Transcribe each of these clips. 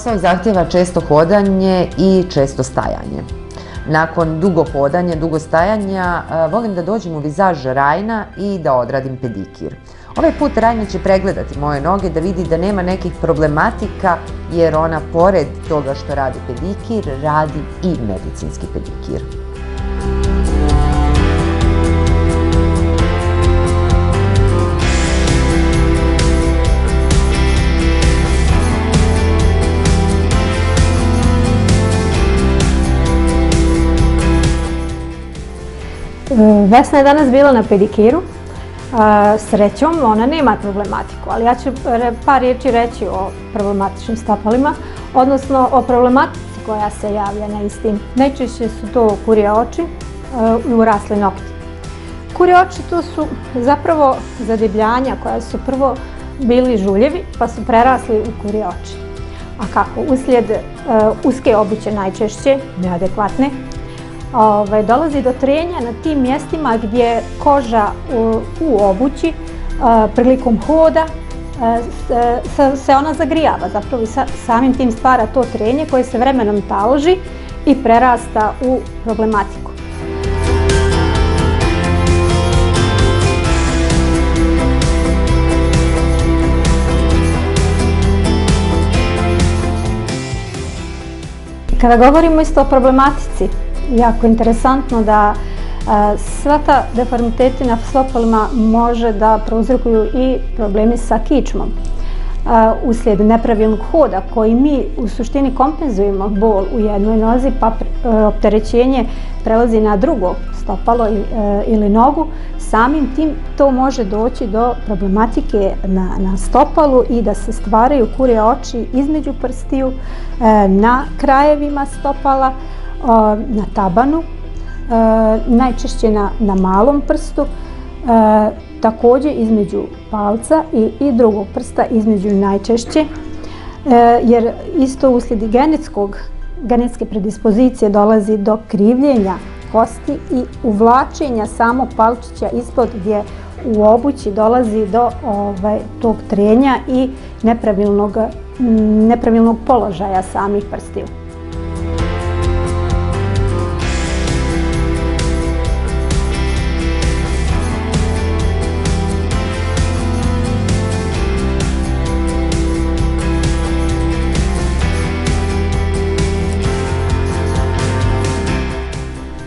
posao zahtjeva često hodanje i često stajanje. Nakon dugo hodanja, dugo stajanja, e, volim da dođem u vizaž Rajna i da odradim pedikir. Ovaj put Rajna će pregledati moje noge da vidi da nema nekih problematika jer ona pored toga što radi pedikir, radi i medicinski pedikir. Vesna je danas bila na pedikiru. Srećom, ona nema problematiku, ali ja ću par riječi reći o problematičnim stopalima, odnosno o problematici koja se javlja na istim. Najčešće su to kurije oči i urasli nokti. Kurije oči to su zapravo zadebljanja koja su prvo bili žuljevi pa su prerasli u kurije oči. A kako? Uslijed uske obuće najčešće, neadekvatne, Ovaj, dolazi do trenja na tim mjestima gdje koža u, obući e, prilikom hoda e, se, ona zagrijava, zapravo samim tim stvara to trenje koje se vremenom taloži i prerasta u problematiku. Kada govorimo isto o problematici, jako interesantno da e, sva ta deformiteti na stopalima može da prouzrokuju i problemi sa kičmom. E, uslijed nepravilnog hoda koji mi u suštini kompenzujemo bol u jednoj nozi pa e, opterećenje prelazi na drugo stopalo ili nogu, samim tim to može doći do problematike na, na stopalu i da se stvaraju kurje oči između prstiju, na krajevima stopala, na tabanu, najčešće na, malom prstu, također između palca i, drugog prsta između najčešće, jer isto uslijed genetskog, genetske predispozicije dolazi do krivljenja kosti i uvlačenja samog palčića ispod gdje u obući dolazi do ovaj, tog trenja i nepravilnog, nepravilnog položaja samih prstiju.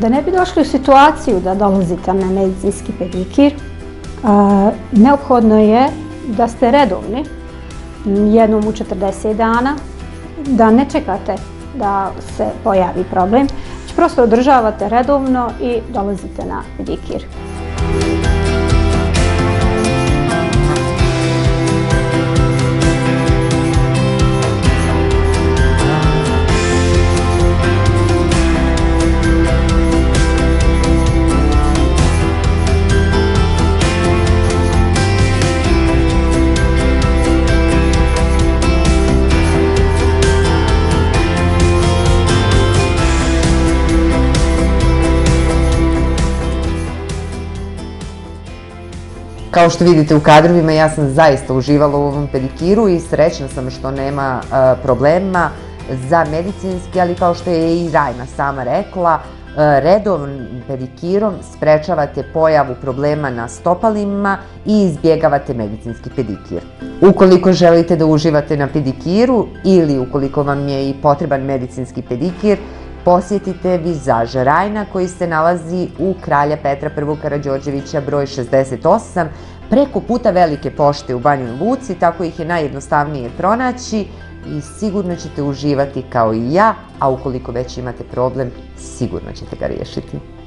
Da ne bi došli u situaciju da dolazite na medicinski pedikir, neophodno je da ste redovni jednom u 40 dana, da ne čekate da se pojavi problem, prosto održavate redovno i dolazite na pedikir. Kao što vidite u kadrovima, ja sam zaista uživala u ovom pedikiru i srećna sam što nema e, problema za medicinski, ali kao što je i Rajna sama rekla, e, redovnim pedikirom sprečavate pojavu problema na stopalima i izbjegavate medicinski pedikir. Ukoliko želite da uživate na pedikiru ili ukoliko vam je i potreban medicinski pedikir, posjetite vizaž Rajna koji se nalazi u Kralja Petra I. Karadžorđevića broj 68 preko puta velike pošte u Banjoj Luci, tako ih je najjednostavnije pronaći i sigurno ćete uživati kao i ja, a ukoliko već imate problem, sigurno ćete ga riješiti.